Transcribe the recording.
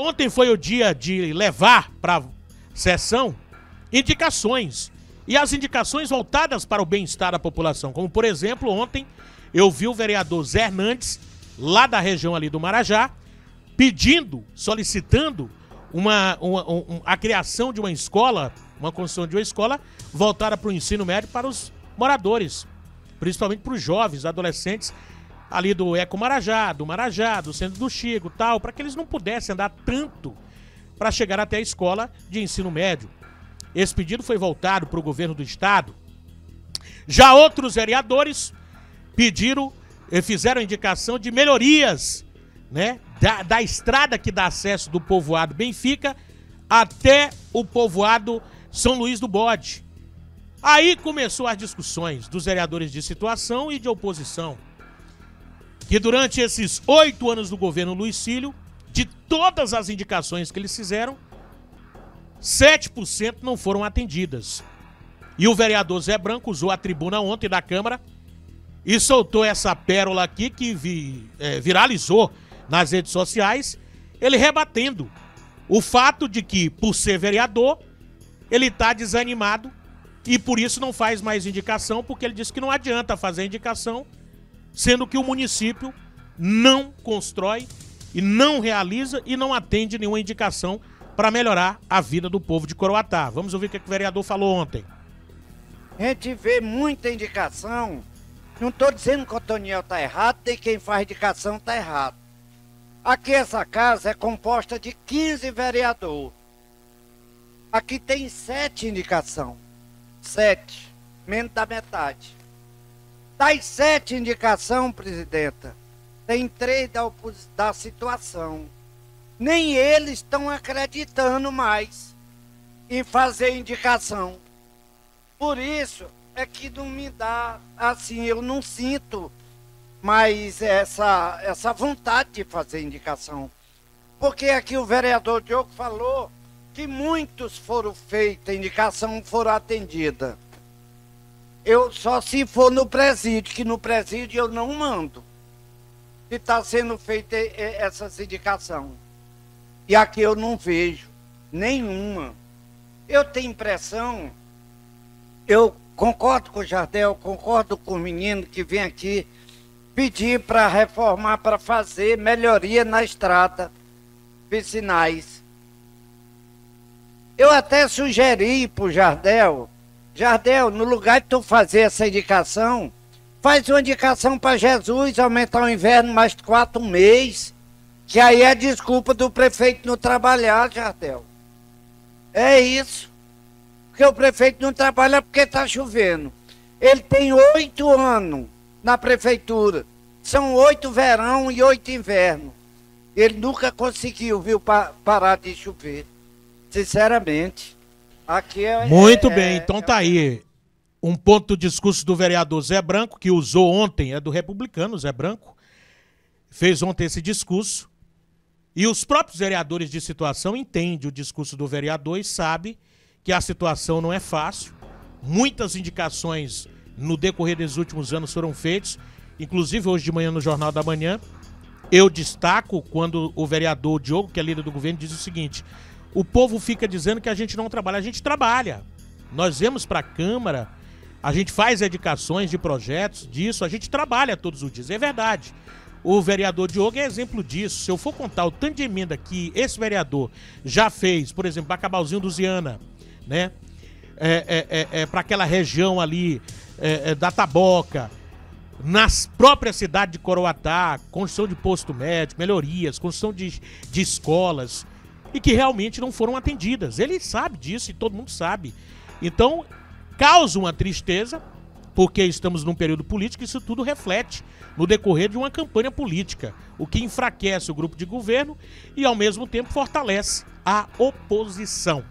Ontem foi o dia de levar para sessão indicações. E as indicações voltadas para o bem-estar da população. Como, por exemplo, ontem eu vi o vereador Zé Hernandes, lá da região ali do Marajá, pedindo, solicitando uma, uma um, a criação de uma escola, uma construção de uma escola voltada para o ensino médio para os moradores, principalmente para os jovens, adolescentes ali do Eco Marajá, do Marajá, do Centro do Chico, tal, para que eles não pudessem andar tanto para chegar até a escola de ensino médio. Esse pedido foi voltado para o governo do estado. Já outros vereadores pediram, e fizeram indicação de melhorias, né, da, da estrada que dá acesso do povoado Benfica até o povoado São Luís do Bode. Aí começou as discussões dos vereadores de situação e de oposição que durante esses oito anos do governo Luiz Cílio, de todas as indicações que eles fizeram, 7% não foram atendidas. E o vereador Zé Branco usou a tribuna ontem da Câmara e soltou essa pérola aqui que vi, é, viralizou nas redes sociais, ele rebatendo o fato de que, por ser vereador, ele está desanimado e por isso não faz mais indicação, porque ele disse que não adianta fazer indicação sendo que o município não constrói e não realiza e não atende nenhuma indicação para melhorar a vida do povo de Coroatá. Vamos ouvir o que o vereador falou ontem. A gente vê muita indicação. Não estou dizendo que o Toniel está errado, e quem faz indicação está errado. Aqui essa casa é composta de 15 vereadores. Aqui tem sete indicação. Sete. Menos da metade. Das sete indicações, presidenta, tem três da, da situação. Nem eles estão acreditando mais em fazer indicação. Por isso é que não me dá, assim, eu não sinto mais essa, essa vontade de fazer indicação. Porque aqui o vereador Diogo falou que muitos foram feitos, indicação foram atendidas. Eu só se for no presídio, que no presídio eu não mando. Se está sendo feita essa indicação. E aqui eu não vejo nenhuma. Eu tenho impressão, eu concordo com o Jardel, concordo com o menino que vem aqui pedir para reformar, para fazer melhoria na estrada vicinais. Eu até sugeri para o Jardel Jardel, no lugar de tu fazer essa indicação, faz uma indicação para Jesus aumentar o inverno mais quatro meses. Que aí é desculpa do prefeito não trabalhar, Jardel. É isso. Porque o prefeito não trabalha porque está chovendo. Ele tem oito anos na prefeitura. São oito verão e oito inverno. Ele nunca conseguiu, viu, pa parar de chover. Sinceramente. Aqui é, Muito é, bem, é, então tá aí. Um ponto do discurso do vereador Zé Branco, que usou ontem, é do republicano Zé Branco, fez ontem esse discurso. E os próprios vereadores de situação entendem o discurso do vereador e sabem que a situação não é fácil. Muitas indicações no decorrer dos últimos anos foram feitas, inclusive hoje de manhã no Jornal da Manhã. Eu destaco quando o vereador Diogo, que é líder do governo, diz o seguinte: o povo fica dizendo que a gente não trabalha. A gente trabalha. Nós vemos para a Câmara, a gente faz indicações de projetos disso, a gente trabalha todos os dias. É verdade. O vereador Diogo é exemplo disso. Se eu for contar o tanto de emenda que esse vereador já fez, por exemplo, Bacabalzinho do Ziana, né? É, é, é, é para aquela região ali é, é, da Taboca, nas próprias cidades de Coroatá, construção de posto médico, melhorias, construção de, de escolas, e que realmente não foram atendidas. Ele sabe disso e todo mundo sabe. Então, causa uma tristeza, porque estamos num período político e isso tudo reflete no decorrer de uma campanha política, o que enfraquece o grupo de governo e, ao mesmo tempo, fortalece a oposição.